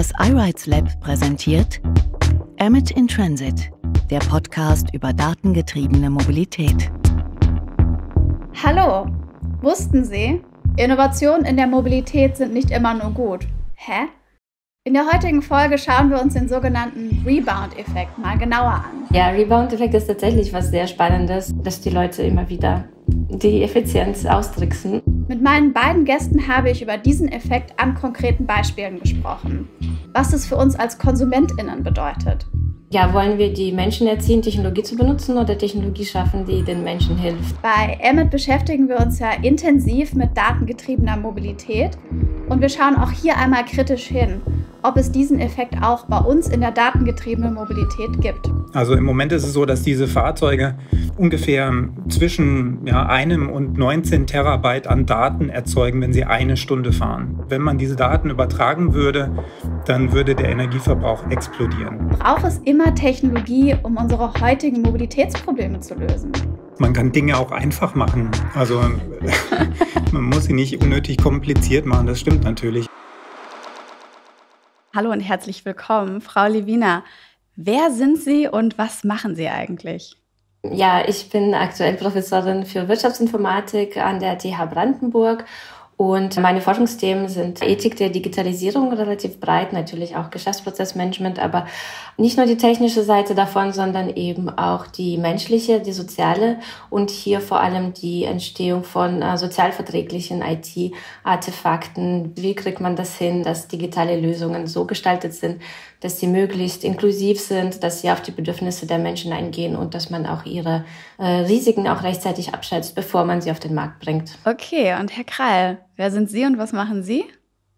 Das iRights Lab präsentiert Emmet in Transit, der Podcast über datengetriebene Mobilität. Hallo, wussten Sie, Innovationen in der Mobilität sind nicht immer nur gut. Hä? In der heutigen Folge schauen wir uns den sogenannten Rebound-Effekt mal genauer an. Ja, Rebound-Effekt ist tatsächlich was sehr Spannendes, dass die Leute immer wieder die Effizienz austricksen. Mit meinen beiden Gästen habe ich über diesen Effekt an konkreten Beispielen gesprochen. Was es für uns als KonsumentInnen bedeutet. Ja, wollen wir die Menschen erziehen, Technologie zu benutzen oder Technologie schaffen, die den Menschen hilft? Bei Emmet beschäftigen wir uns ja intensiv mit datengetriebener Mobilität und wir schauen auch hier einmal kritisch hin ob es diesen Effekt auch bei uns in der datengetriebenen Mobilität gibt. Also im Moment ist es so, dass diese Fahrzeuge ungefähr zwischen ja, einem und 19 Terabyte an Daten erzeugen, wenn sie eine Stunde fahren. Wenn man diese Daten übertragen würde, dann würde der Energieverbrauch explodieren. Braucht es immer Technologie, um unsere heutigen Mobilitätsprobleme zu lösen? Man kann Dinge auch einfach machen. Also man muss sie nicht unnötig kompliziert machen, das stimmt natürlich. Hallo und herzlich willkommen, Frau Levina. Wer sind Sie und was machen Sie eigentlich? Ja, ich bin aktuell Professorin für Wirtschaftsinformatik an der TH Brandenburg und meine Forschungsthemen sind Ethik der Digitalisierung relativ breit, natürlich auch Geschäftsprozessmanagement, aber nicht nur die technische Seite davon, sondern eben auch die menschliche, die soziale und hier vor allem die Entstehung von äh, sozialverträglichen IT-Artefakten. Wie kriegt man das hin, dass digitale Lösungen so gestaltet sind, dass sie möglichst inklusiv sind, dass sie auf die Bedürfnisse der Menschen eingehen und dass man auch ihre äh, Risiken auch rechtzeitig abschätzt, bevor man sie auf den Markt bringt. Okay, und Herr Krall, wer sind Sie und was machen Sie?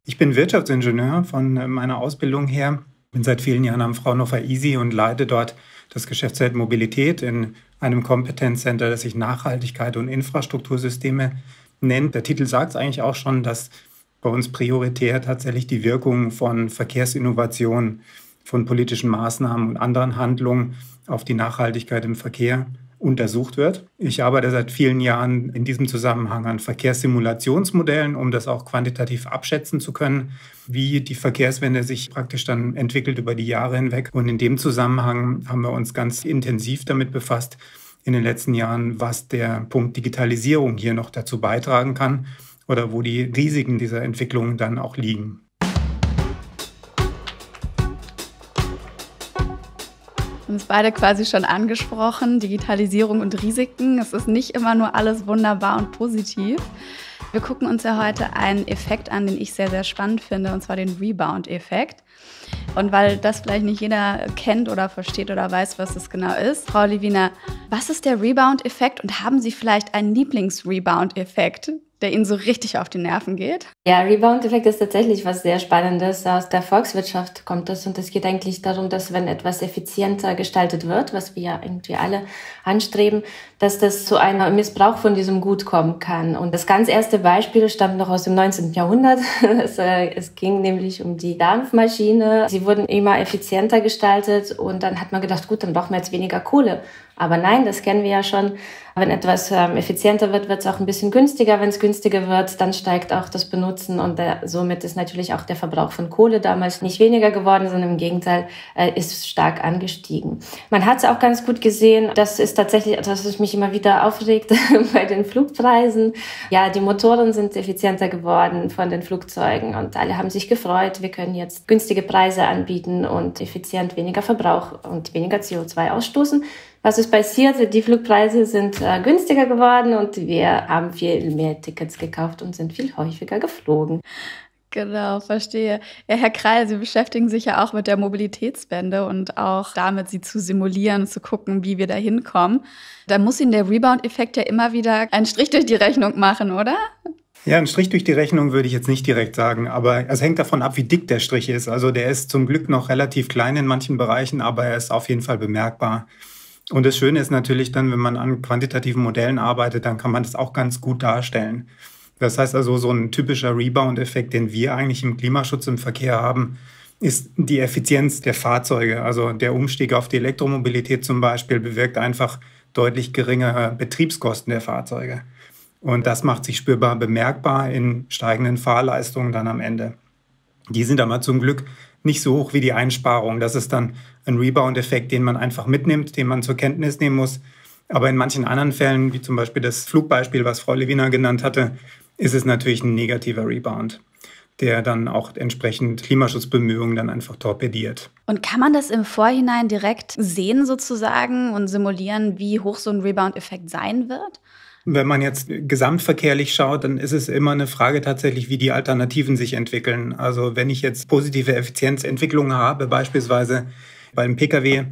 Ich bin Wirtschaftsingenieur von äh, meiner Ausbildung her. Bin seit vielen Jahren am Fraunhofer Easy und leite dort das Geschäftsfeld Mobilität in einem Kompetenzcenter, das sich Nachhaltigkeit und Infrastruktursysteme nennt. Der Titel sagt es eigentlich auch schon, dass bei uns prioritär tatsächlich die Wirkung von Verkehrsinnovation, von politischen Maßnahmen und anderen Handlungen auf die Nachhaltigkeit im Verkehr untersucht wird. Ich arbeite seit vielen Jahren in diesem Zusammenhang an Verkehrssimulationsmodellen, um das auch quantitativ abschätzen zu können, wie die Verkehrswende sich praktisch dann entwickelt über die Jahre hinweg. Und in dem Zusammenhang haben wir uns ganz intensiv damit befasst in den letzten Jahren, was der Punkt Digitalisierung hier noch dazu beitragen kann oder wo die Risiken dieser Entwicklung dann auch liegen. Haben es beide quasi schon angesprochen, Digitalisierung und Risiken. Es ist nicht immer nur alles wunderbar und positiv. Wir gucken uns ja heute einen Effekt an, den ich sehr, sehr spannend finde, und zwar den Rebound-Effekt. Und weil das vielleicht nicht jeder kennt oder versteht oder weiß, was das genau ist, Frau Levina, was ist der Rebound-Effekt und haben Sie vielleicht einen Lieblings-Rebound-Effekt, der Ihnen so richtig auf die Nerven geht? Ja, Rebound-Effekt ist tatsächlich was sehr Spannendes. Aus der Volkswirtschaft kommt das und es geht eigentlich darum, dass wenn etwas effizienter gestaltet wird, was wir ja irgendwie alle anstreben, dass das zu einem Missbrauch von diesem Gut kommen kann. Und das ganz erste Beispiel stammt noch aus dem 19. Jahrhundert. es, äh, es ging nämlich um die Dampfmaschine. Sie wurden immer effizienter gestaltet und dann hat man gedacht, gut, dann brauchen wir jetzt weniger Kohle. Aber nein, das kennen wir ja schon. Wenn etwas ähm, effizienter wird, wird es auch ein bisschen günstiger. Wenn es günstiger wird, dann steigt auch das Benutzen und der, somit ist natürlich auch der Verbrauch von Kohle damals nicht weniger geworden, sondern im Gegenteil äh, ist stark angestiegen. Man hat es auch ganz gut gesehen. Das ist tatsächlich etwas, was mich immer wieder aufregt bei den Flugpreisen. Ja, die Motoren sind effizienter geworden von den Flugzeugen und alle haben sich gefreut. Wir können jetzt günstige Preise anbieten und effizient weniger Verbrauch und weniger CO2 ausstoßen. Was ist passiert? Die Flugpreise sind äh, günstiger geworden und wir haben viel mehr Tickets gekauft und sind viel häufiger geflogen. Genau, verstehe. Ja, Herr Kreil, Sie beschäftigen sich ja auch mit der Mobilitätswende und auch damit, sie zu simulieren, zu gucken, wie wir da hinkommen. Da muss Ihnen der Rebound-Effekt ja immer wieder einen Strich durch die Rechnung machen, oder? Ja, ein Strich durch die Rechnung würde ich jetzt nicht direkt sagen, aber es hängt davon ab, wie dick der Strich ist. Also der ist zum Glück noch relativ klein in manchen Bereichen, aber er ist auf jeden Fall bemerkbar. Und das Schöne ist natürlich dann, wenn man an quantitativen Modellen arbeitet, dann kann man das auch ganz gut darstellen. Das heißt also, so ein typischer Rebound-Effekt, den wir eigentlich im Klimaschutz im Verkehr haben, ist die Effizienz der Fahrzeuge. Also der Umstieg auf die Elektromobilität zum Beispiel bewirkt einfach deutlich geringere Betriebskosten der Fahrzeuge. Und das macht sich spürbar bemerkbar in steigenden Fahrleistungen dann am Ende. Die sind aber zum Glück nicht so hoch wie die Einsparung. Das ist dann ein Rebound-Effekt, den man einfach mitnimmt, den man zur Kenntnis nehmen muss. Aber in manchen anderen Fällen, wie zum Beispiel das Flugbeispiel, was Frau Lewiner genannt hatte, ist es natürlich ein negativer Rebound, der dann auch entsprechend Klimaschutzbemühungen dann einfach torpediert. Und kann man das im Vorhinein direkt sehen sozusagen und simulieren, wie hoch so ein Rebound-Effekt sein wird? Wenn man jetzt gesamtverkehrlich schaut, dann ist es immer eine Frage tatsächlich, wie die Alternativen sich entwickeln. Also wenn ich jetzt positive Effizienzentwicklungen habe, beispielsweise beim Pkw,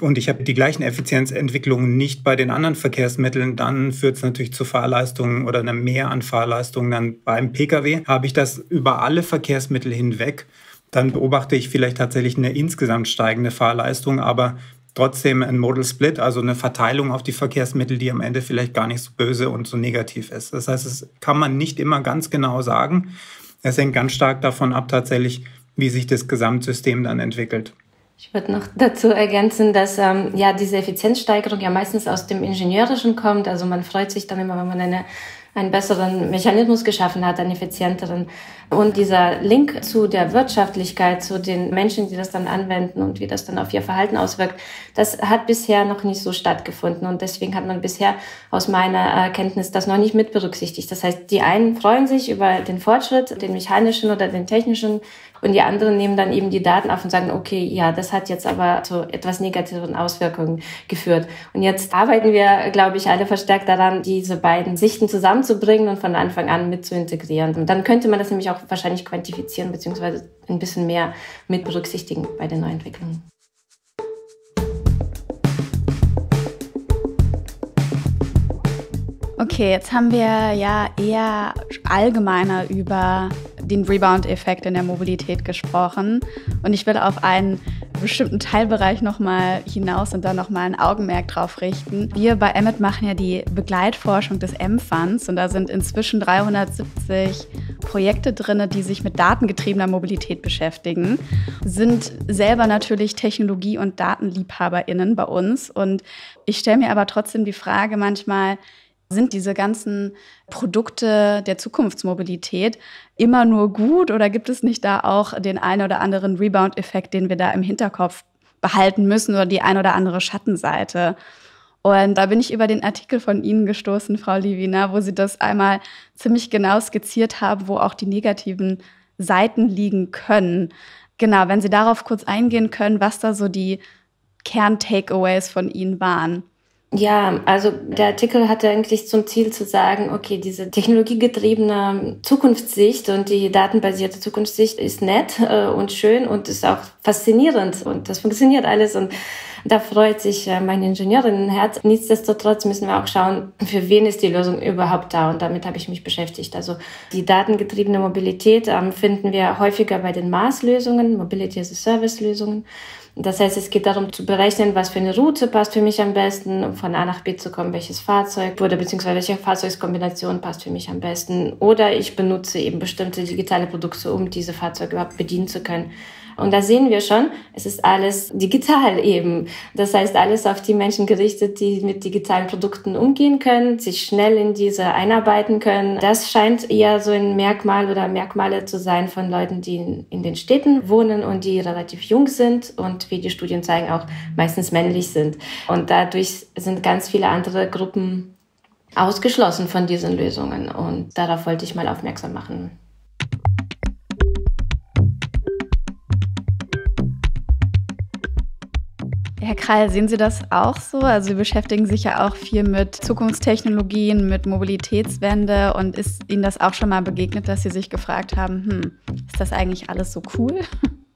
und ich habe die gleichen Effizienzentwicklungen nicht bei den anderen Verkehrsmitteln, dann führt es natürlich zu Fahrleistungen oder einer Mehr an Fahrleistungen dann beim Pkw. Habe ich das über alle Verkehrsmittel hinweg, dann beobachte ich vielleicht tatsächlich eine insgesamt steigende Fahrleistung, aber trotzdem ein Modal Split, also eine Verteilung auf die Verkehrsmittel, die am Ende vielleicht gar nicht so böse und so negativ ist. Das heißt, es kann man nicht immer ganz genau sagen. Es hängt ganz stark davon ab, tatsächlich, wie sich das Gesamtsystem dann entwickelt. Ich würde noch dazu ergänzen, dass ähm, ja diese Effizienzsteigerung ja meistens aus dem Ingenieurischen kommt. Also man freut sich dann immer, wenn man eine einen besseren Mechanismus geschaffen hat, einen effizienteren. Und dieser Link zu der Wirtschaftlichkeit, zu den Menschen, die das dann anwenden und wie das dann auf ihr Verhalten auswirkt, das hat bisher noch nicht so stattgefunden. Und deswegen hat man bisher aus meiner Erkenntnis das noch nicht mit berücksichtigt. Das heißt, die einen freuen sich über den Fortschritt, den mechanischen oder den technischen und die anderen nehmen dann eben die Daten auf und sagen, okay, ja, das hat jetzt aber zu etwas negativeren Auswirkungen geführt. Und jetzt arbeiten wir, glaube ich, alle verstärkt daran, diese beiden Sichten zusammenzubringen und von Anfang an mit zu integrieren. Und dann könnte man das nämlich auch wahrscheinlich quantifizieren beziehungsweise ein bisschen mehr mit berücksichtigen bei den Neuentwicklungen. Okay, jetzt haben wir ja eher allgemeiner über den Rebound-Effekt in der Mobilität gesprochen. Und ich will auf einen bestimmten Teilbereich nochmal hinaus und da nochmal ein Augenmerk drauf richten. Wir bei Emmet machen ja die Begleitforschung des M-Funds und da sind inzwischen 370 Projekte drin, die sich mit datengetriebener Mobilität beschäftigen, sind selber natürlich Technologie- und DatenliebhaberInnen bei uns. Und ich stelle mir aber trotzdem die Frage manchmal, sind diese ganzen Produkte der Zukunftsmobilität immer nur gut oder gibt es nicht da auch den einen oder anderen Rebound-Effekt, den wir da im Hinterkopf behalten müssen oder die ein oder andere Schattenseite? Und da bin ich über den Artikel von Ihnen gestoßen, Frau Livina, wo Sie das einmal ziemlich genau skizziert haben, wo auch die negativen Seiten liegen können. Genau, wenn Sie darauf kurz eingehen können, was da so die Kern-Takeaways von Ihnen waren. Ja, also der Artikel hatte eigentlich zum Ziel zu sagen, okay, diese technologiegetriebene Zukunftssicht und die datenbasierte Zukunftssicht ist nett äh, und schön und ist auch faszinierend und das funktioniert alles und da freut sich äh, mein Ingenieurinnenherz. Nichtsdestotrotz müssen wir auch schauen, für wen ist die Lösung überhaupt da und damit habe ich mich beschäftigt. Also die datengetriebene Mobilität ähm, finden wir häufiger bei den Maßlösungen, Mobility as a Service Lösungen. Das heißt, es geht darum zu berechnen, was für eine Route passt für mich am besten, um von A nach B zu kommen, welches Fahrzeug oder beziehungsweise welche Fahrzeugskombination passt für mich am besten. Oder ich benutze eben bestimmte digitale Produkte, um diese Fahrzeuge überhaupt bedienen zu können. Und da sehen wir schon, es ist alles digital eben. Das heißt, alles auf die Menschen gerichtet, die mit digitalen Produkten umgehen können, sich schnell in diese einarbeiten können. Das scheint eher so ein Merkmal oder Merkmale zu sein von Leuten, die in den Städten wohnen und die relativ jung sind und wie die Studien zeigen, auch meistens männlich sind. Und dadurch sind ganz viele andere Gruppen ausgeschlossen von diesen Lösungen. Und darauf wollte ich mal aufmerksam machen. Herr Krall, sehen Sie das auch so? Also Sie beschäftigen sich ja auch viel mit Zukunftstechnologien, mit Mobilitätswende und ist Ihnen das auch schon mal begegnet, dass Sie sich gefragt haben, hm, ist das eigentlich alles so cool?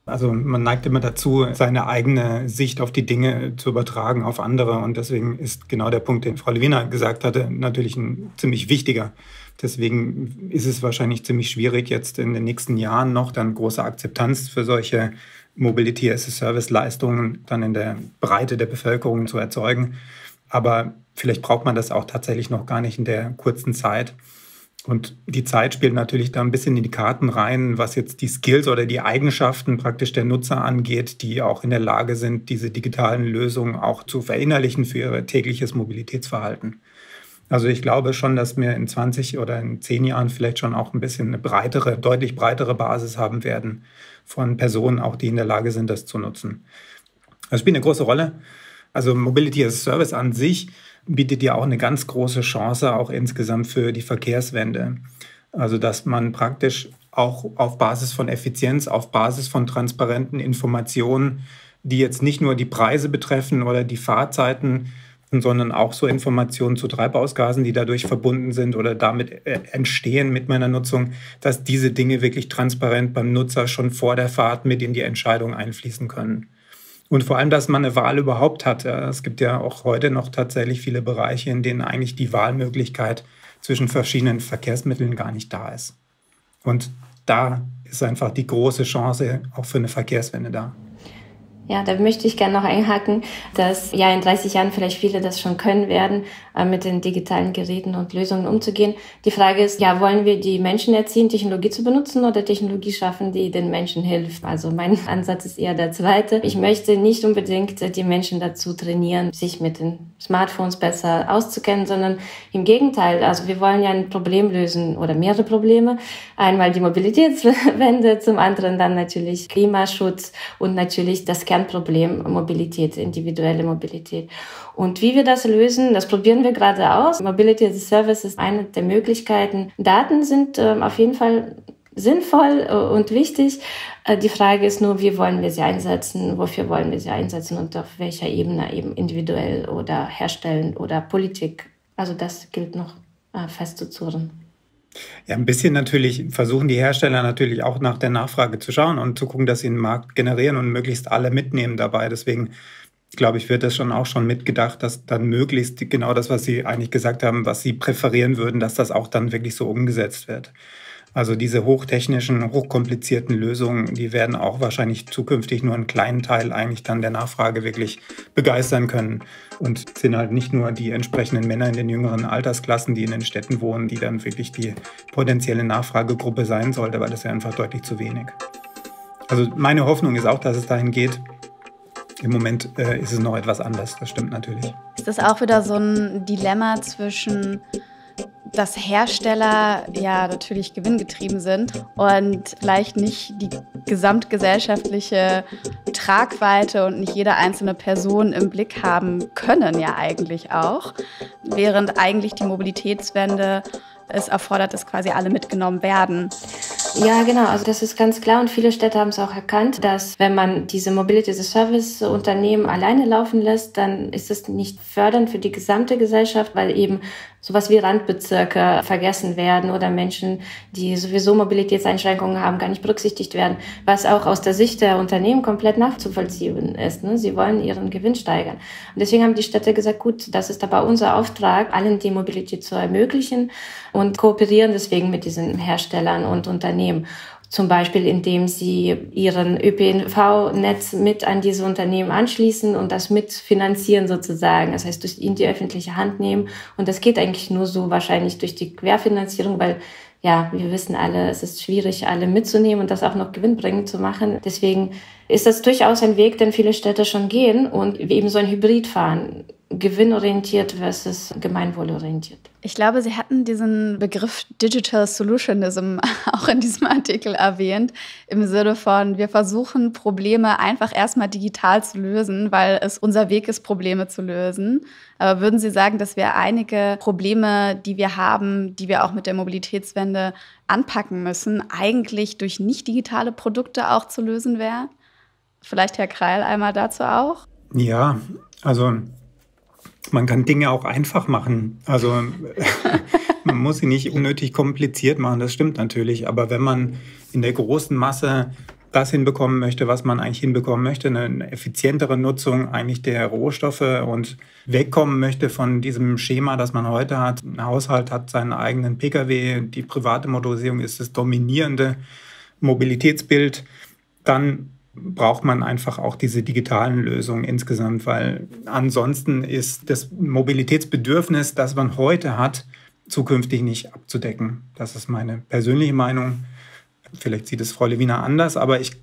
Also man neigt immer dazu, seine eigene Sicht auf die Dinge zu übertragen auf andere. Und deswegen ist genau der Punkt, den Frau Lewina gesagt hatte, natürlich ein ziemlich wichtiger. Deswegen ist es wahrscheinlich ziemlich schwierig, jetzt in den nächsten Jahren noch dann große Akzeptanz für solche Mobility as a Service Leistungen dann in der Breite der Bevölkerung zu erzeugen. Aber vielleicht braucht man das auch tatsächlich noch gar nicht in der kurzen Zeit. Und die Zeit spielt natürlich da ein bisschen in die Karten rein, was jetzt die Skills oder die Eigenschaften praktisch der Nutzer angeht, die auch in der Lage sind, diese digitalen Lösungen auch zu verinnerlichen für ihr tägliches Mobilitätsverhalten. Also ich glaube schon, dass wir in 20 oder in 10 Jahren vielleicht schon auch ein bisschen eine breitere, deutlich breitere Basis haben werden von Personen, auch die in der Lage sind, das zu nutzen. Das spielt eine große Rolle. Also Mobility as a Service an sich bietet ja auch eine ganz große Chance, auch insgesamt für die Verkehrswende. Also dass man praktisch auch auf Basis von Effizienz, auf Basis von transparenten Informationen, die jetzt nicht nur die Preise betreffen oder die Fahrzeiten, sondern auch so Informationen zu Treibhausgasen, die dadurch verbunden sind oder damit äh, entstehen mit meiner Nutzung, dass diese Dinge wirklich transparent beim Nutzer schon vor der Fahrt mit in die Entscheidung einfließen können. Und vor allem, dass man eine Wahl überhaupt hat. Es gibt ja auch heute noch tatsächlich viele Bereiche, in denen eigentlich die Wahlmöglichkeit zwischen verschiedenen Verkehrsmitteln gar nicht da ist. Und da ist einfach die große Chance auch für eine Verkehrswende da. Ja, da möchte ich gerne noch einhaken, dass ja in 30 Jahren vielleicht viele das schon können werden, äh, mit den digitalen Geräten und Lösungen umzugehen. Die Frage ist, ja, wollen wir die Menschen erziehen, Technologie zu benutzen oder Technologie schaffen, die den Menschen hilft? Also mein Ansatz ist eher der zweite. Ich möchte nicht unbedingt die Menschen dazu trainieren, sich mit den Smartphones besser auszukennen, sondern im Gegenteil. Also wir wollen ja ein Problem lösen oder mehrere Probleme. Einmal die Mobilitätswende, zum anderen dann natürlich Klimaschutz und natürlich das Kernproblem Mobilität, individuelle Mobilität. Und wie wir das lösen, das probieren wir gerade aus. Mobility as a Service ist eine der Möglichkeiten. Daten sind äh, auf jeden Fall sinnvoll äh, und wichtig. Äh, die Frage ist nur, wie wollen wir sie einsetzen, wofür wollen wir sie einsetzen und auf welcher Ebene eben individuell oder herstellen oder Politik. Also das gilt noch äh, festzuzurren. Ja, ein bisschen natürlich versuchen die Hersteller natürlich auch nach der Nachfrage zu schauen und zu gucken, dass sie einen Markt generieren und möglichst alle mitnehmen dabei. Deswegen glaube ich, wird das schon auch schon mitgedacht, dass dann möglichst genau das, was Sie eigentlich gesagt haben, was Sie präferieren würden, dass das auch dann wirklich so umgesetzt wird. Also diese hochtechnischen, hochkomplizierten Lösungen, die werden auch wahrscheinlich zukünftig nur einen kleinen Teil eigentlich dann der Nachfrage wirklich begeistern können. Und sind halt nicht nur die entsprechenden Männer in den jüngeren Altersklassen, die in den Städten wohnen, die dann wirklich die potenzielle Nachfragegruppe sein sollte, weil das ja einfach deutlich zu wenig. Also meine Hoffnung ist auch, dass es dahin geht. Im Moment äh, ist es noch etwas anders, das stimmt natürlich. Ist das auch wieder so ein Dilemma zwischen dass Hersteller ja natürlich gewinngetrieben sind und vielleicht nicht die gesamtgesellschaftliche Tragweite und nicht jede einzelne Person im Blick haben können ja eigentlich auch, während eigentlich die Mobilitätswende es erfordert, dass quasi alle mitgenommen werden. Ja, genau. Also das ist ganz klar und viele Städte haben es auch erkannt, dass wenn man diese Mobility as a Service Unternehmen alleine laufen lässt, dann ist es nicht fördernd für die gesamte Gesellschaft, weil eben sowas wie Randbezirke vergessen werden oder Menschen, die sowieso Mobilitätseinschränkungen haben, gar nicht berücksichtigt werden, was auch aus der Sicht der Unternehmen komplett nachzuvollziehen ist. Ne? Sie wollen ihren Gewinn steigern. Und deswegen haben die Städte gesagt, gut, das ist aber unser Auftrag, allen die Mobilität zu ermöglichen und kooperieren deswegen mit diesen Herstellern und Unternehmen zum Beispiel indem sie ihren ÖPNV-Netz mit an diese Unternehmen anschließen und das mitfinanzieren sozusagen. Das heißt, durch in die öffentliche Hand nehmen. Und das geht eigentlich nur so wahrscheinlich durch die Querfinanzierung, weil ja, wir wissen alle, es ist schwierig, alle mitzunehmen und das auch noch gewinnbringend zu machen. Deswegen ist das durchaus ein Weg, den viele Städte schon gehen und eben so ein Hybrid fahren gewinnorientiert versus gemeinwohlorientiert. Ich glaube, Sie hatten diesen Begriff Digital Solutionism auch in diesem Artikel erwähnt, im Sinne von, wir versuchen Probleme einfach erstmal digital zu lösen, weil es unser Weg ist, Probleme zu lösen. Aber würden Sie sagen, dass wir einige Probleme, die wir haben, die wir auch mit der Mobilitätswende anpacken müssen, eigentlich durch nicht digitale Produkte auch zu lösen wären? Vielleicht Herr Kreil einmal dazu auch? Ja, also man kann Dinge auch einfach machen. Also man muss sie nicht unnötig kompliziert machen, das stimmt natürlich. Aber wenn man in der großen Masse das hinbekommen möchte, was man eigentlich hinbekommen möchte, eine effizientere Nutzung eigentlich der Rohstoffe und wegkommen möchte von diesem Schema, das man heute hat. Ein Haushalt hat seinen eigenen Pkw, die private Motorisierung ist das dominierende Mobilitätsbild, dann braucht man einfach auch diese digitalen Lösungen insgesamt, weil ansonsten ist das Mobilitätsbedürfnis, das man heute hat, zukünftig nicht abzudecken. Das ist meine persönliche Meinung. Vielleicht sieht es Frau Lewiner anders, aber ich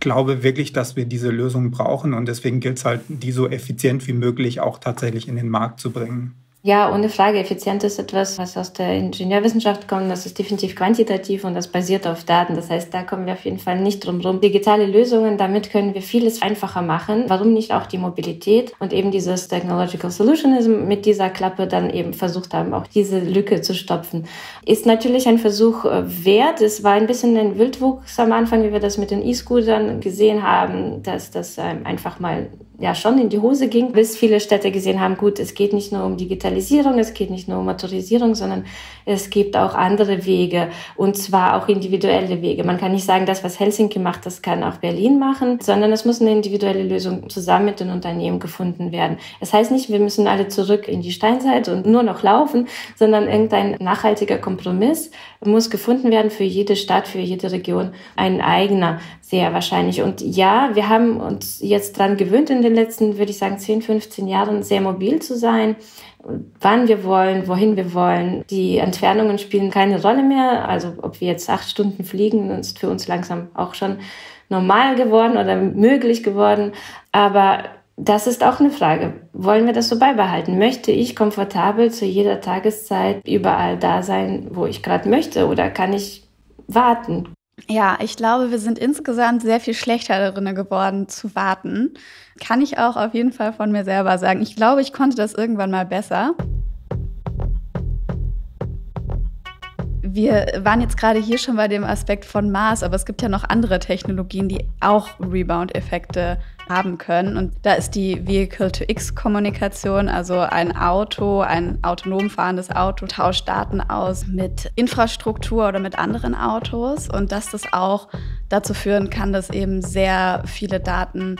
glaube wirklich, dass wir diese Lösung brauchen und deswegen gilt es halt, die so effizient wie möglich auch tatsächlich in den Markt zu bringen. Ja, ohne Frage. Effizient ist etwas, was aus der Ingenieurwissenschaft kommt. Das ist definitiv quantitativ und das basiert auf Daten. Das heißt, da kommen wir auf jeden Fall nicht drum rum. Digitale Lösungen, damit können wir vieles einfacher machen. Warum nicht auch die Mobilität und eben dieses Technological Solutionism mit dieser Klappe dann eben versucht haben, auch diese Lücke zu stopfen. Ist natürlich ein Versuch äh, wert. Es war ein bisschen ein Wildwuchs am Anfang, wie wir das mit den E-Scootern gesehen haben, dass das ähm, einfach mal ja schon in die Hose ging, bis viele Städte gesehen haben, gut, es geht nicht nur um Digitalisierung, es geht nicht nur um Motorisierung, sondern es gibt auch andere Wege und zwar auch individuelle Wege. Man kann nicht sagen, das, was Helsinki macht, das kann auch Berlin machen, sondern es muss eine individuelle Lösung zusammen mit den Unternehmen gefunden werden. Es das heißt nicht, wir müssen alle zurück in die Steinzeit und nur noch laufen, sondern irgendein nachhaltiger Kompromiss muss gefunden werden für jede Stadt, für jede Region, ein eigener, sehr wahrscheinlich. Und ja, wir haben uns jetzt dran gewöhnt in den letzten, würde ich sagen, 10, 15 Jahren sehr mobil zu sein wann wir wollen, wohin wir wollen. Die Entfernungen spielen keine Rolle mehr. Also ob wir jetzt acht Stunden fliegen, ist für uns langsam auch schon normal geworden oder möglich geworden. Aber das ist auch eine Frage. Wollen wir das so beibehalten? Möchte ich komfortabel zu jeder Tageszeit überall da sein, wo ich gerade möchte? Oder kann ich warten? Ja, ich glaube, wir sind insgesamt sehr viel schlechter darin geworden zu warten. Kann ich auch auf jeden Fall von mir selber sagen. Ich glaube, ich konnte das irgendwann mal besser. Wir waren jetzt gerade hier schon bei dem Aspekt von Mars, aber es gibt ja noch andere Technologien, die auch Rebound-Effekte haben können. Und da ist die Vehicle-to-X-Kommunikation, also ein Auto, ein autonom fahrendes Auto tauscht Daten aus mit Infrastruktur oder mit anderen Autos und dass das auch dazu führen kann, dass eben sehr viele Daten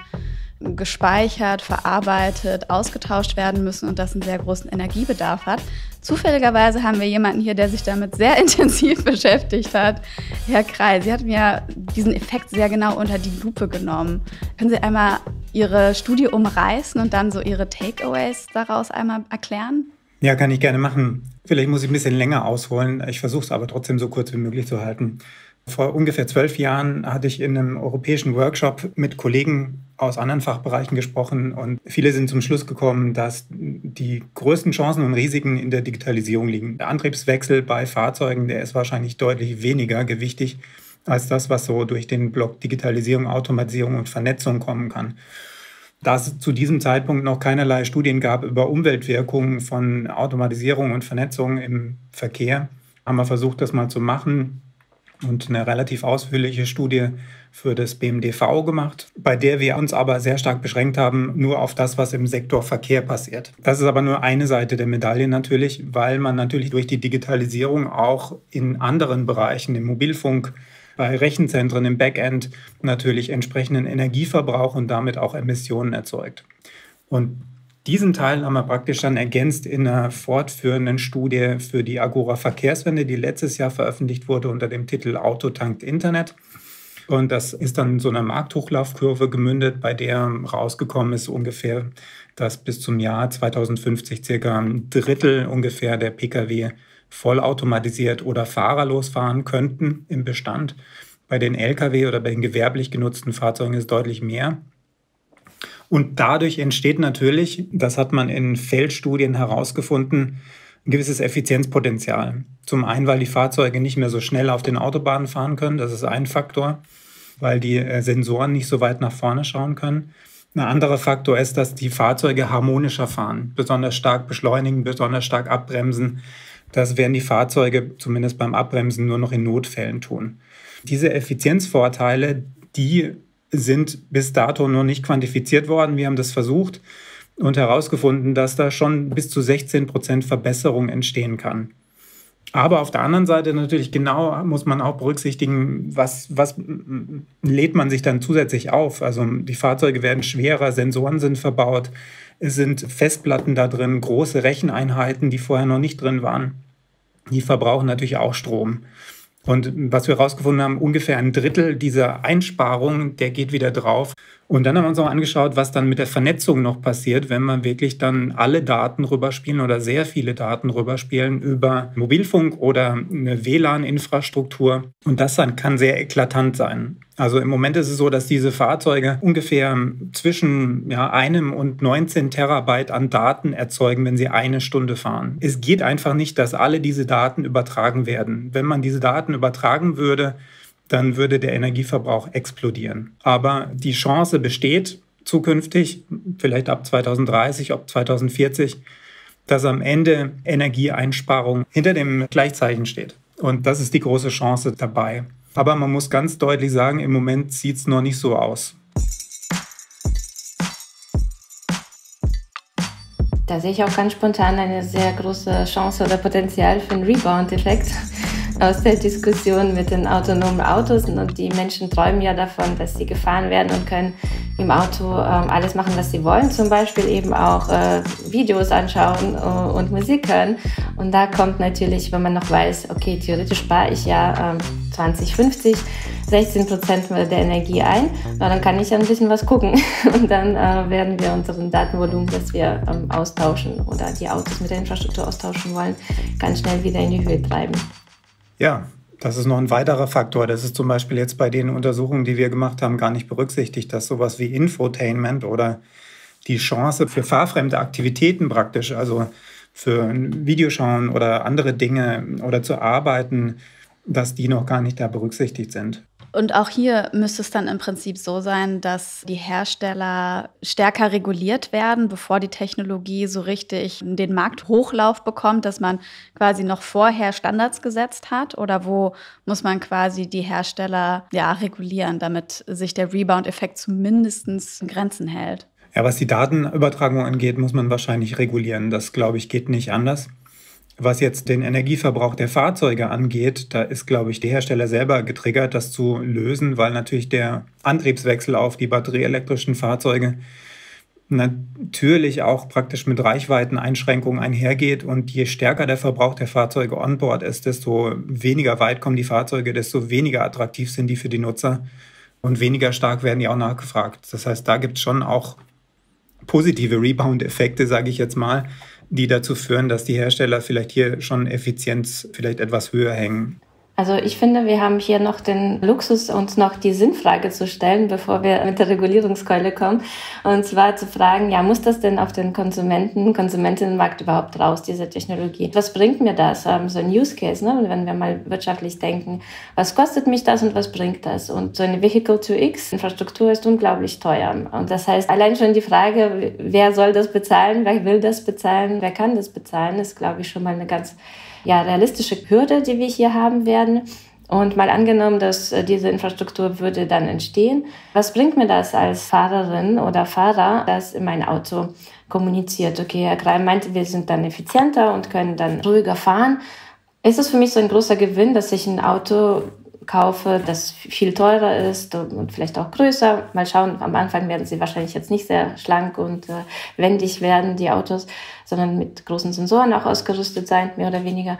gespeichert, verarbeitet, ausgetauscht werden müssen und das einen sehr großen Energiebedarf hat. Zufälligerweise haben wir jemanden hier, der sich damit sehr intensiv beschäftigt hat. Herr Kreis, Sie hat mir diesen Effekt sehr genau unter die Lupe genommen. Können Sie einmal Ihre Studie umreißen und dann so Ihre Takeaways daraus einmal erklären? Ja, kann ich gerne machen. Vielleicht muss ich ein bisschen länger ausholen. Ich versuche es aber trotzdem so kurz wie möglich zu halten. Vor ungefähr zwölf Jahren hatte ich in einem europäischen Workshop mit Kollegen aus anderen Fachbereichen gesprochen und viele sind zum Schluss gekommen, dass die größten Chancen und Risiken in der Digitalisierung liegen. Der Antriebswechsel bei Fahrzeugen, der ist wahrscheinlich deutlich weniger gewichtig als das, was so durch den Block Digitalisierung, Automatisierung und Vernetzung kommen kann. Da es zu diesem Zeitpunkt noch keinerlei Studien gab über Umweltwirkungen von Automatisierung und Vernetzung im Verkehr, haben wir versucht, das mal zu machen und eine relativ ausführliche Studie für das BMDV gemacht, bei der wir uns aber sehr stark beschränkt haben, nur auf das, was im Sektor Verkehr passiert. Das ist aber nur eine Seite der Medaille natürlich, weil man natürlich durch die Digitalisierung auch in anderen Bereichen, im Mobilfunk, bei Rechenzentren im Backend natürlich entsprechenden Energieverbrauch und damit auch Emissionen erzeugt. Und diesen Teil haben wir praktisch dann ergänzt in einer fortführenden Studie für die Agora Verkehrswende, die letztes Jahr veröffentlicht wurde unter dem Titel Auto tankt Internet. Und das ist dann so einer Markthochlaufkurve gemündet, bei der rausgekommen ist ungefähr, dass bis zum Jahr 2050 circa ein Drittel ungefähr der Pkw vollautomatisiert oder fahrerlos fahren könnten im Bestand. Bei den Lkw oder bei den gewerblich genutzten Fahrzeugen ist deutlich mehr. Und dadurch entsteht natürlich, das hat man in Feldstudien herausgefunden, ein gewisses Effizienzpotenzial. Zum einen, weil die Fahrzeuge nicht mehr so schnell auf den Autobahnen fahren können, das ist ein Faktor, weil die äh, Sensoren nicht so weit nach vorne schauen können. Ein anderer Faktor ist, dass die Fahrzeuge harmonischer fahren, besonders stark beschleunigen, besonders stark abbremsen. Das werden die Fahrzeuge zumindest beim Abbremsen nur noch in Notfällen tun. Diese Effizienzvorteile, die sind bis dato noch nicht quantifiziert worden. Wir haben das versucht und herausgefunden, dass da schon bis zu 16 Prozent Verbesserung entstehen kann. Aber auf der anderen Seite natürlich genau muss man auch berücksichtigen, was, was lädt man sich dann zusätzlich auf. Also die Fahrzeuge werden schwerer, Sensoren sind verbaut, es sind Festplatten da drin, große Recheneinheiten, die vorher noch nicht drin waren. Die verbrauchen natürlich auch Strom. Und was wir herausgefunden haben, ungefähr ein Drittel dieser Einsparung, der geht wieder drauf. Und dann haben wir uns auch angeschaut, was dann mit der Vernetzung noch passiert, wenn man wirklich dann alle Daten rüberspielen oder sehr viele Daten rüberspielen über Mobilfunk oder eine WLAN-Infrastruktur. Und das dann kann sehr eklatant sein. Also im Moment ist es so, dass diese Fahrzeuge ungefähr zwischen ja, einem und 19 Terabyte an Daten erzeugen, wenn sie eine Stunde fahren. Es geht einfach nicht, dass alle diese Daten übertragen werden. Wenn man diese Daten übertragen würde, dann würde der Energieverbrauch explodieren. Aber die Chance besteht zukünftig, vielleicht ab 2030, ab 2040, dass am Ende Energieeinsparung hinter dem Gleichzeichen steht. Und das ist die große Chance dabei. Aber man muss ganz deutlich sagen, im Moment sieht es noch nicht so aus. Da sehe ich auch ganz spontan eine sehr große Chance oder Potenzial für einen Rebound-Effekt aus der Diskussion mit den autonomen Autos. Und die Menschen träumen ja davon, dass sie gefahren werden und können im Auto ähm, alles machen, was sie wollen. Zum Beispiel eben auch äh, Videos anschauen äh, und Musik hören. Und da kommt natürlich, wenn man noch weiß, okay, theoretisch spare ich ja ähm, 2050 16 Prozent der Energie ein, na, dann kann ich ja ein bisschen was gucken. Und dann äh, werden wir unseren Datenvolumen, das wir ähm, austauschen oder die Autos mit der Infrastruktur austauschen wollen, ganz schnell wieder in die Höhe treiben. Ja, das ist noch ein weiterer Faktor. Das ist zum Beispiel jetzt bei den Untersuchungen, die wir gemacht haben, gar nicht berücksichtigt, dass sowas wie Infotainment oder die Chance für fahrfremde Aktivitäten praktisch, also für Videoschauen oder andere Dinge oder zu arbeiten, dass die noch gar nicht da berücksichtigt sind. Und auch hier müsste es dann im Prinzip so sein, dass die Hersteller stärker reguliert werden, bevor die Technologie so richtig den Markthochlauf bekommt, dass man quasi noch vorher Standards gesetzt hat? Oder wo muss man quasi die Hersteller ja, regulieren, damit sich der Rebound-Effekt zumindest in Grenzen hält? Ja, was die Datenübertragung angeht, muss man wahrscheinlich regulieren. Das, glaube ich, geht nicht anders. Was jetzt den Energieverbrauch der Fahrzeuge angeht, da ist, glaube ich, der Hersteller selber getriggert, das zu lösen, weil natürlich der Antriebswechsel auf die batterieelektrischen Fahrzeuge natürlich auch praktisch mit Reichweiteneinschränkungen einhergeht. Und je stärker der Verbrauch der Fahrzeuge on board ist, desto weniger weit kommen die Fahrzeuge, desto weniger attraktiv sind die für die Nutzer und weniger stark werden die auch nachgefragt. Das heißt, da gibt es schon auch positive Rebound-Effekte, sage ich jetzt mal, die dazu führen, dass die Hersteller vielleicht hier schon Effizienz vielleicht etwas höher hängen. Also ich finde, wir haben hier noch den Luxus, uns noch die Sinnfrage zu stellen, bevor wir mit der Regulierungskeule kommen. Und zwar zu fragen, ja, muss das denn auf den Konsumenten, Konsumentinnenmarkt überhaupt raus, diese Technologie? Was bringt mir das? Ähm, so ein Use Case, ne? wenn wir mal wirtschaftlich denken, was kostet mich das und was bringt das? Und so eine Vehicle-to-X-Infrastruktur ist unglaublich teuer. Und das heißt, allein schon die Frage, wer soll das bezahlen, wer will das bezahlen, wer kann das bezahlen, ist, glaube ich, schon mal eine ganz ja, realistische Hürde, die wir hier haben werden. Und mal angenommen, dass äh, diese Infrastruktur würde dann entstehen, was bringt mir das als Fahrerin oder Fahrer, das in mein Auto kommuniziert? Okay, Herr Kreim meinte, wir sind dann effizienter und können dann ruhiger fahren. Ist es für mich so ein großer Gewinn, dass ich ein Auto kaufe, das viel teurer ist und vielleicht auch größer. Mal schauen, am Anfang werden sie wahrscheinlich jetzt nicht sehr schlank und äh, wendig werden, die Autos, sondern mit großen Sensoren auch ausgerüstet sein, mehr oder weniger.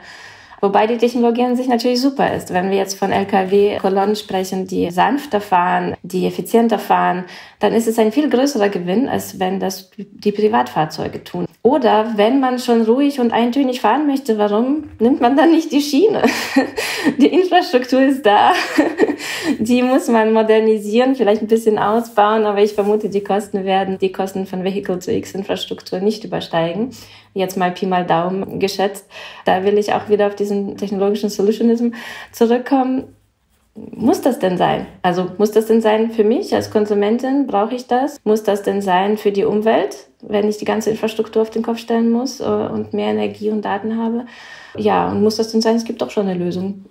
Wobei die Technologie an sich natürlich super ist. Wenn wir jetzt von Lkw-Kolonnen sprechen, die sanfter fahren, die effizienter fahren, dann ist es ein viel größerer Gewinn, als wenn das die Privatfahrzeuge tun. Oder wenn man schon ruhig und eintönig fahren möchte, warum nimmt man dann nicht die Schiene? Die Infrastruktur ist da. Die muss man modernisieren, vielleicht ein bisschen ausbauen, aber ich vermute, die Kosten werden die Kosten von Vehicle-to-X-Infrastruktur nicht übersteigen. Jetzt mal Pi mal Daumen geschätzt. Da will ich auch wieder auf diesen technologischen Solutionism zurückkommen muss das denn sein? Also muss das denn sein für mich als Konsumentin? Brauche ich das? Muss das denn sein für die Umwelt, wenn ich die ganze Infrastruktur auf den Kopf stellen muss äh, und mehr Energie und Daten habe? Ja, und muss das denn sein? Es gibt doch schon eine Lösung.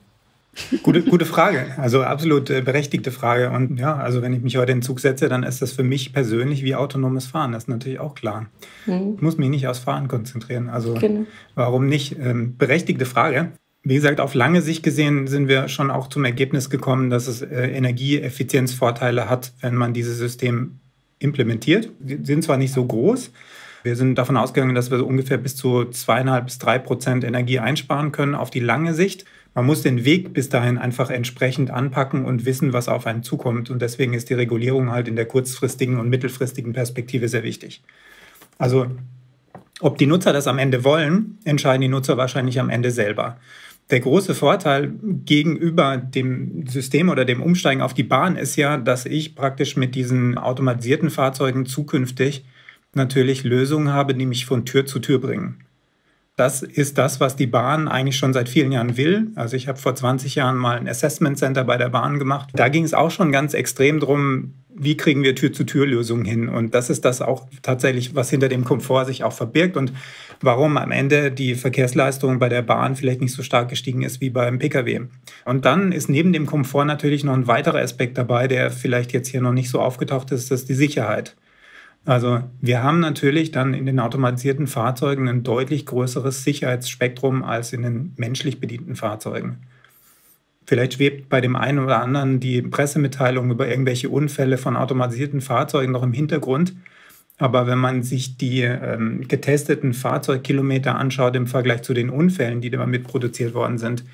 Gute, gute Frage, also absolut äh, berechtigte Frage. Und ja, also wenn ich mich heute in den Zug setze, dann ist das für mich persönlich wie autonomes Fahren. Das ist natürlich auch klar. Mhm. Ich muss mich nicht aufs Fahren konzentrieren. Also genau. warum nicht? Ähm, berechtigte Frage. Wie gesagt, auf lange Sicht gesehen sind wir schon auch zum Ergebnis gekommen, dass es äh, Energieeffizienzvorteile hat, wenn man dieses System implementiert. Die sind zwar nicht so groß, wir sind davon ausgegangen, dass wir so ungefähr bis zu zweieinhalb bis drei Prozent Energie einsparen können auf die lange Sicht. Man muss den Weg bis dahin einfach entsprechend anpacken und wissen, was auf einen zukommt. Und deswegen ist die Regulierung halt in der kurzfristigen und mittelfristigen Perspektive sehr wichtig. Also ob die Nutzer das am Ende wollen, entscheiden die Nutzer wahrscheinlich am Ende selber. Der große Vorteil gegenüber dem System oder dem Umsteigen auf die Bahn ist ja, dass ich praktisch mit diesen automatisierten Fahrzeugen zukünftig natürlich Lösungen habe, die mich von Tür zu Tür bringen. Das ist das, was die Bahn eigentlich schon seit vielen Jahren will. Also ich habe vor 20 Jahren mal ein Assessment Center bei der Bahn gemacht. Da ging es auch schon ganz extrem darum, wie kriegen wir Tür-zu-Tür-Lösungen hin. Und das ist das auch tatsächlich, was hinter dem Komfort sich auch verbirgt und warum am Ende die Verkehrsleistung bei der Bahn vielleicht nicht so stark gestiegen ist wie beim Pkw. Und dann ist neben dem Komfort natürlich noch ein weiterer Aspekt dabei, der vielleicht jetzt hier noch nicht so aufgetaucht ist, das ist die Sicherheit. Also wir haben natürlich dann in den automatisierten Fahrzeugen ein deutlich größeres Sicherheitsspektrum als in den menschlich bedienten Fahrzeugen. Vielleicht schwebt bei dem einen oder anderen die Pressemitteilung über irgendwelche Unfälle von automatisierten Fahrzeugen noch im Hintergrund. Aber wenn man sich die ähm, getesteten Fahrzeugkilometer anschaut im Vergleich zu den Unfällen, die damit produziert worden sind,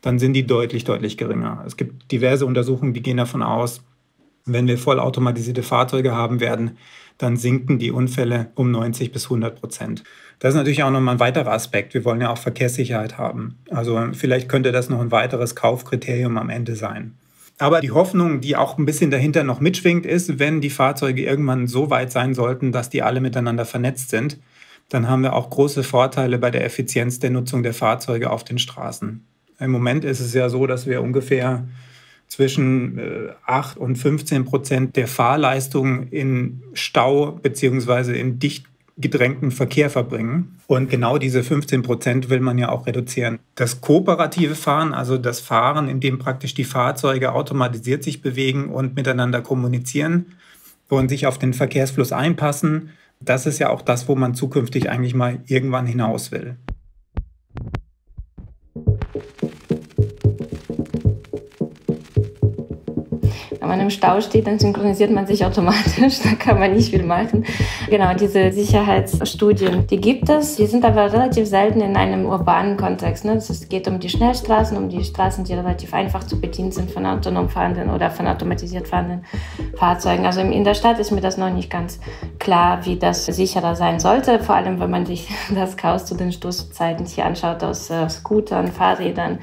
dann sind die deutlich, deutlich geringer. Es gibt diverse Untersuchungen, die gehen davon aus, wenn wir vollautomatisierte Fahrzeuge haben werden, dann sinken die Unfälle um 90 bis 100 Prozent. Das ist natürlich auch nochmal ein weiterer Aspekt. Wir wollen ja auch Verkehrssicherheit haben. Also vielleicht könnte das noch ein weiteres Kaufkriterium am Ende sein. Aber die Hoffnung, die auch ein bisschen dahinter noch mitschwingt, ist, wenn die Fahrzeuge irgendwann so weit sein sollten, dass die alle miteinander vernetzt sind, dann haben wir auch große Vorteile bei der Effizienz der Nutzung der Fahrzeuge auf den Straßen. Im Moment ist es ja so, dass wir ungefähr zwischen 8 äh, und 15 Prozent der Fahrleistung in Stau beziehungsweise in dicht gedrängten Verkehr verbringen. Und genau diese 15 Prozent will man ja auch reduzieren. Das kooperative Fahren, also das Fahren, in dem praktisch die Fahrzeuge automatisiert sich bewegen und miteinander kommunizieren und sich auf den Verkehrsfluss einpassen, das ist ja auch das, wo man zukünftig eigentlich mal irgendwann hinaus will. Man im Stau steht, dann synchronisiert man sich automatisch. Da kann man nicht viel machen. Genau, diese Sicherheitsstudien, die gibt es. Die sind aber relativ selten in einem urbanen Kontext. Ne? Es geht um die Schnellstraßen, um die Straßen, die relativ einfach zu bedienen sind von autonom fahrenden oder von automatisiert fahrenden Fahrzeugen. Also in der Stadt ist mir das noch nicht ganz klar, wie das sicherer sein sollte. Vor allem, wenn man sich das Chaos zu den Stoßzeiten hier anschaut aus äh, Scootern, Fahrrädern.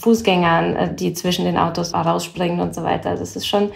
Fußgängern, äh, die zwischen den Autos rausspringen und so weiter. Das ist schon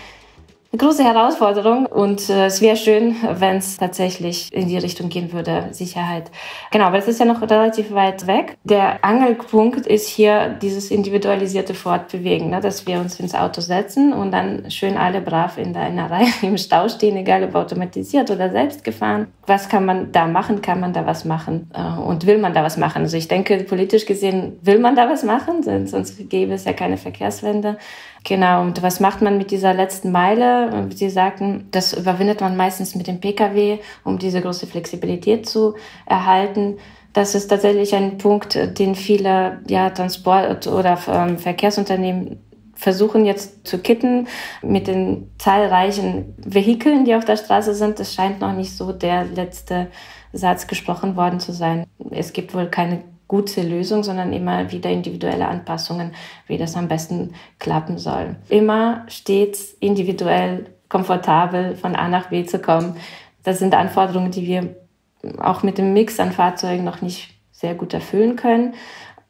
große Herausforderung und äh, es wäre schön, wenn es tatsächlich in die Richtung gehen würde, Sicherheit. Genau, aber das ist ja noch relativ weit weg. Der Angelpunkt ist hier dieses individualisierte Fortbewegen, ne? dass wir uns ins Auto setzen und dann schön alle brav in einer Reihe im Stau stehen, egal ob automatisiert oder selbst gefahren. Was kann man da machen? Kann man da was machen? Äh, und will man da was machen? Also ich denke, politisch gesehen will man da was machen, sonst gäbe es ja keine Verkehrswende. Genau, und was macht man mit dieser letzten Meile? Sie sagten, das überwindet man meistens mit dem Pkw, um diese große Flexibilität zu erhalten. Das ist tatsächlich ein Punkt, den viele ja, Transport- oder ähm, Verkehrsunternehmen versuchen jetzt zu kitten mit den zahlreichen Vehikeln, die auf der Straße sind. Es scheint noch nicht so der letzte Satz gesprochen worden zu sein. Es gibt wohl keine gute Lösung, sondern immer wieder individuelle Anpassungen, wie das am besten klappen soll. Immer stets individuell, komfortabel von A nach B zu kommen. Das sind Anforderungen, die wir auch mit dem Mix an Fahrzeugen noch nicht sehr gut erfüllen können.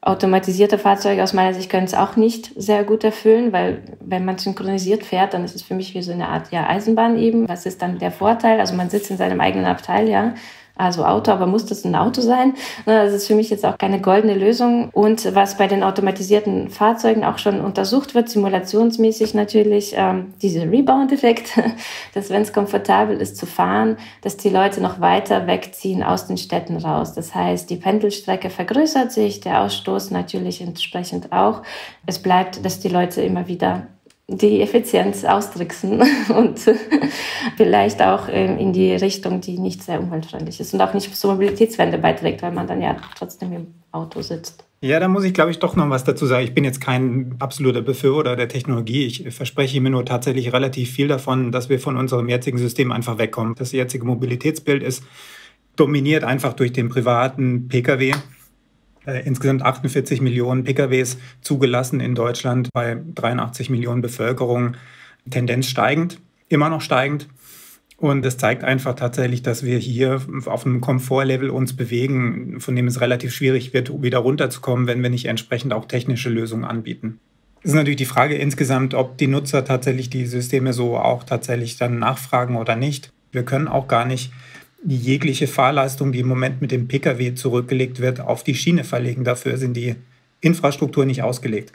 Automatisierte Fahrzeuge aus meiner Sicht können es auch nicht sehr gut erfüllen, weil wenn man synchronisiert fährt, dann ist es für mich wie so eine Art ja, Eisenbahn eben. Was ist dann der Vorteil? Also man sitzt in seinem eigenen Abteil, ja, also Auto, aber muss das ein Auto sein? Das ist für mich jetzt auch keine goldene Lösung. Und was bei den automatisierten Fahrzeugen auch schon untersucht wird, simulationsmäßig natürlich, ähm, diese Rebound-Effekt, dass wenn es komfortabel ist zu fahren, dass die Leute noch weiter wegziehen aus den Städten raus. Das heißt, die Pendelstrecke vergrößert sich, der Ausstoß natürlich entsprechend auch. Es bleibt, dass die Leute immer wieder die Effizienz austricksen und vielleicht auch in die Richtung, die nicht sehr umweltfreundlich ist und auch nicht zur Mobilitätswende beiträgt, weil man dann ja trotzdem im Auto sitzt. Ja, da muss ich, glaube ich, doch noch was dazu sagen. Ich bin jetzt kein absoluter Befürworter der Technologie. Ich verspreche mir nur tatsächlich relativ viel davon, dass wir von unserem jetzigen System einfach wegkommen. Das jetzige Mobilitätsbild ist dominiert einfach durch den privaten Pkw äh, insgesamt 48 Millionen PKWs zugelassen in Deutschland bei 83 Millionen Bevölkerung. Tendenz steigend, immer noch steigend. Und es zeigt einfach tatsächlich, dass wir hier auf einem Komfortlevel uns bewegen, von dem es relativ schwierig wird, wieder runterzukommen, wenn wir nicht entsprechend auch technische Lösungen anbieten. Es ist natürlich die Frage insgesamt, ob die Nutzer tatsächlich die Systeme so auch tatsächlich dann nachfragen oder nicht. Wir können auch gar nicht jegliche Fahrleistung, die im Moment mit dem Pkw zurückgelegt wird, auf die Schiene verlegen. Dafür sind die Infrastruktur nicht ausgelegt.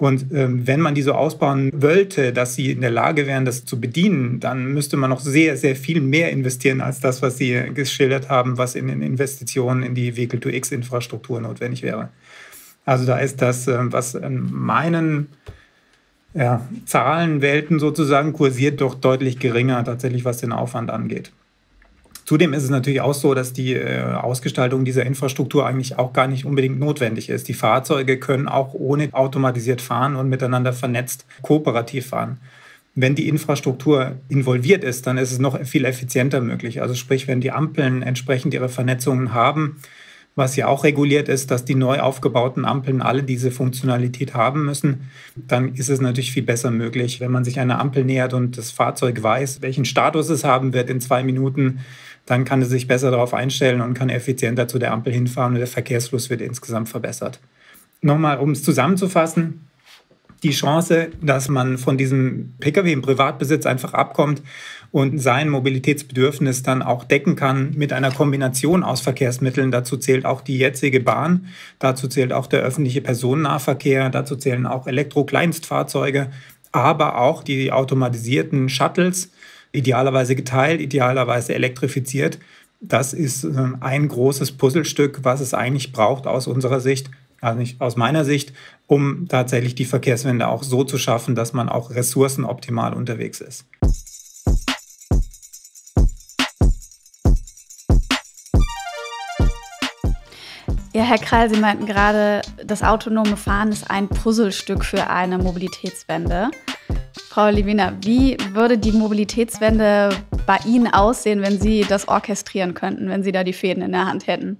Und ähm, wenn man die so ausbauen wollte, dass sie in der Lage wären, das zu bedienen, dann müsste man noch sehr, sehr viel mehr investieren als das, was Sie geschildert haben, was in den Investitionen in die Vehicle-to-X-Infrastruktur notwendig wäre. Also da ist das, äh, was in meinen ja, Zahlenwelten sozusagen kursiert, doch deutlich geringer tatsächlich, was den Aufwand angeht. Zudem ist es natürlich auch so, dass die äh, Ausgestaltung dieser Infrastruktur eigentlich auch gar nicht unbedingt notwendig ist. Die Fahrzeuge können auch ohne automatisiert fahren und miteinander vernetzt kooperativ fahren. Wenn die Infrastruktur involviert ist, dann ist es noch viel effizienter möglich. Also sprich, wenn die Ampeln entsprechend ihre Vernetzungen haben, was ja auch reguliert ist, dass die neu aufgebauten Ampeln alle diese Funktionalität haben müssen, dann ist es natürlich viel besser möglich, wenn man sich einer Ampel nähert und das Fahrzeug weiß, welchen Status es haben wird in zwei Minuten, dann kann es sich besser darauf einstellen und kann effizienter zu der Ampel hinfahren und der Verkehrsfluss wird insgesamt verbessert. Nochmal, um es zusammenzufassen, die Chance, dass man von diesem Pkw im Privatbesitz einfach abkommt und sein Mobilitätsbedürfnis dann auch decken kann mit einer Kombination aus Verkehrsmitteln. Dazu zählt auch die jetzige Bahn, dazu zählt auch der öffentliche Personennahverkehr, dazu zählen auch Elektro-Kleinstfahrzeuge, aber auch die automatisierten Shuttles, idealerweise geteilt, idealerweise elektrifiziert. Das ist ähm, ein großes Puzzlestück, was es eigentlich braucht aus unserer Sicht, also nicht aus meiner Sicht, um tatsächlich die Verkehrswende auch so zu schaffen, dass man auch ressourcenoptimal unterwegs ist. Ja, Herr Krall, Sie meinten gerade, das autonome Fahren ist ein Puzzlestück für eine Mobilitätswende. Frau Livina, wie würde die Mobilitätswende bei Ihnen aussehen, wenn Sie das orchestrieren könnten, wenn Sie da die Fäden in der Hand hätten?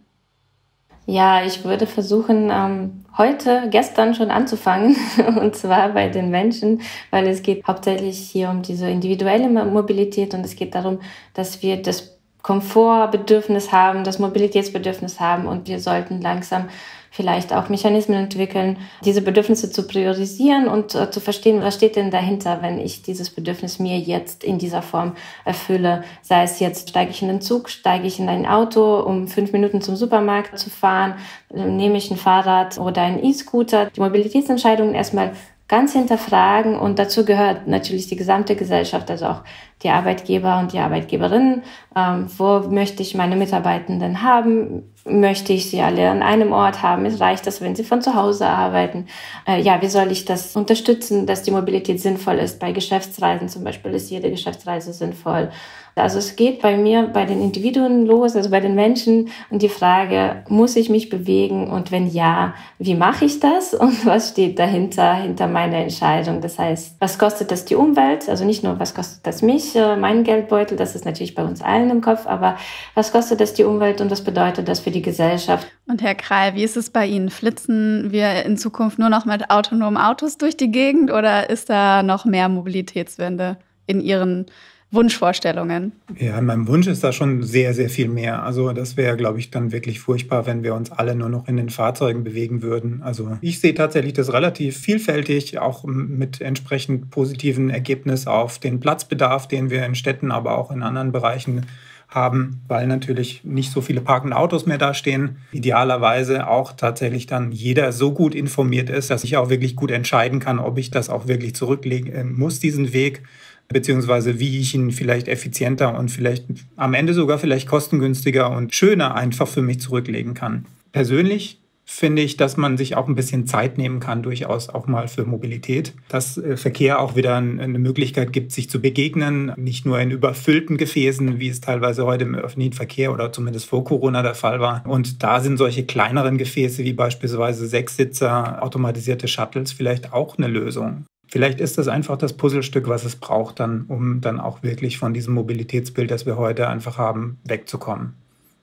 Ja, ich würde versuchen, ähm, heute, gestern schon anzufangen, und zwar bei den Menschen, weil es geht hauptsächlich hier um diese individuelle Mobilität und es geht darum, dass wir das Komfortbedürfnis haben, das Mobilitätsbedürfnis haben und wir sollten langsam vielleicht auch Mechanismen entwickeln, diese Bedürfnisse zu priorisieren und äh, zu verstehen, was steht denn dahinter, wenn ich dieses Bedürfnis mir jetzt in dieser Form erfülle. Sei es jetzt, steige ich in den Zug, steige ich in ein Auto, um fünf Minuten zum Supermarkt zu fahren, nehme ich ein Fahrrad oder ein E-Scooter. Die Mobilitätsentscheidungen erstmal ganz hinterfragen und dazu gehört natürlich die gesamte Gesellschaft, also auch die Arbeitgeber und die Arbeitgeberinnen. Ähm, wo möchte ich meine Mitarbeitenden haben? Möchte ich sie alle an einem Ort haben? Es reicht das, wenn sie von zu Hause arbeiten? Äh, ja, wie soll ich das unterstützen, dass die Mobilität sinnvoll ist? Bei Geschäftsreisen zum Beispiel ist jede Geschäftsreise sinnvoll. Also es geht bei mir, bei den Individuen los, also bei den Menschen und die Frage, muss ich mich bewegen und wenn ja, wie mache ich das und was steht dahinter, hinter meiner Entscheidung? Das heißt, was kostet das die Umwelt? Also nicht nur, was kostet das mich, äh, meinen Geldbeutel, das ist natürlich bei uns allen im Kopf, aber was kostet das die Umwelt und was bedeutet das für die Gesellschaft? Und Herr Kreil, wie ist es bei Ihnen? Flitzen wir in Zukunft nur noch mit autonomen Autos durch die Gegend oder ist da noch mehr Mobilitätswende in Ihren Wunschvorstellungen? Ja, in meinem Wunsch ist da schon sehr, sehr viel mehr. Also das wäre, glaube ich, dann wirklich furchtbar, wenn wir uns alle nur noch in den Fahrzeugen bewegen würden. Also ich sehe tatsächlich das relativ vielfältig, auch mit entsprechend positiven Ergebnis auf den Platzbedarf, den wir in Städten, aber auch in anderen Bereichen haben, weil natürlich nicht so viele parkende Autos mehr dastehen. Idealerweise auch tatsächlich dann jeder so gut informiert ist, dass ich auch wirklich gut entscheiden kann, ob ich das auch wirklich zurücklegen muss, diesen Weg beziehungsweise wie ich ihn vielleicht effizienter und vielleicht am Ende sogar vielleicht kostengünstiger und schöner einfach für mich zurücklegen kann. Persönlich finde ich, dass man sich auch ein bisschen Zeit nehmen kann, durchaus auch mal für Mobilität. Dass äh, Verkehr auch wieder eine Möglichkeit gibt, sich zu begegnen, nicht nur in überfüllten Gefäßen, wie es teilweise heute im öffentlichen Verkehr oder zumindest vor Corona der Fall war. Und da sind solche kleineren Gefäße wie beispielsweise Sechssitzer, automatisierte Shuttles vielleicht auch eine Lösung. Vielleicht ist das einfach das Puzzlestück, was es braucht, dann, um dann auch wirklich von diesem Mobilitätsbild, das wir heute einfach haben, wegzukommen.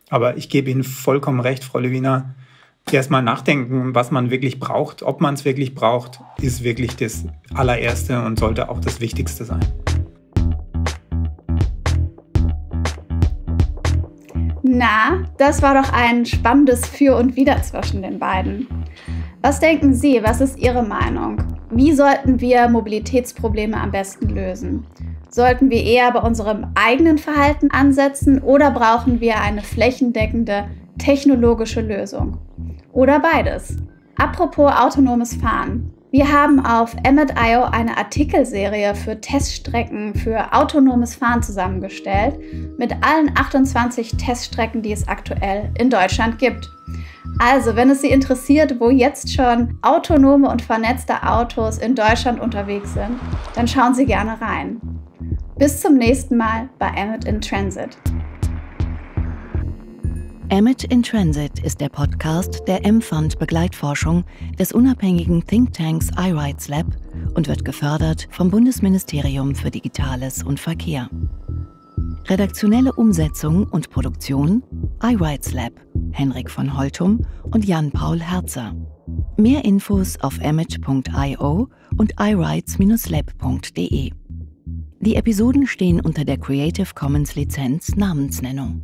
Aber ich gebe Ihnen vollkommen recht, Frau Lewina. Erstmal nachdenken, was man wirklich braucht, ob man es wirklich braucht, ist wirklich das allererste und sollte auch das Wichtigste sein. Na, das war doch ein spannendes Für und Wider zwischen den beiden. Was denken Sie, was ist Ihre Meinung? Wie sollten wir Mobilitätsprobleme am besten lösen? Sollten wir eher bei unserem eigenen Verhalten ansetzen oder brauchen wir eine flächendeckende technologische Lösung? Oder beides? Apropos autonomes Fahren. Wir haben auf Emmet.io eine Artikelserie für Teststrecken für autonomes Fahren zusammengestellt mit allen 28 Teststrecken, die es aktuell in Deutschland gibt. Also, wenn es Sie interessiert, wo jetzt schon autonome und vernetzte Autos in Deutschland unterwegs sind, dann schauen Sie gerne rein. Bis zum nächsten Mal bei Emmet in Transit. Emmet in Transit ist der Podcast der M-Fund Begleitforschung des unabhängigen Thinktanks iRights Lab und wird gefördert vom Bundesministerium für Digitales und Verkehr. Redaktionelle Umsetzung und Produktion iRights Lab, Henrik von Holtum und Jan-Paul Herzer. Mehr Infos auf emmet.io und iRights-lab.de. Die Episoden stehen unter der Creative Commons Lizenz Namensnennung.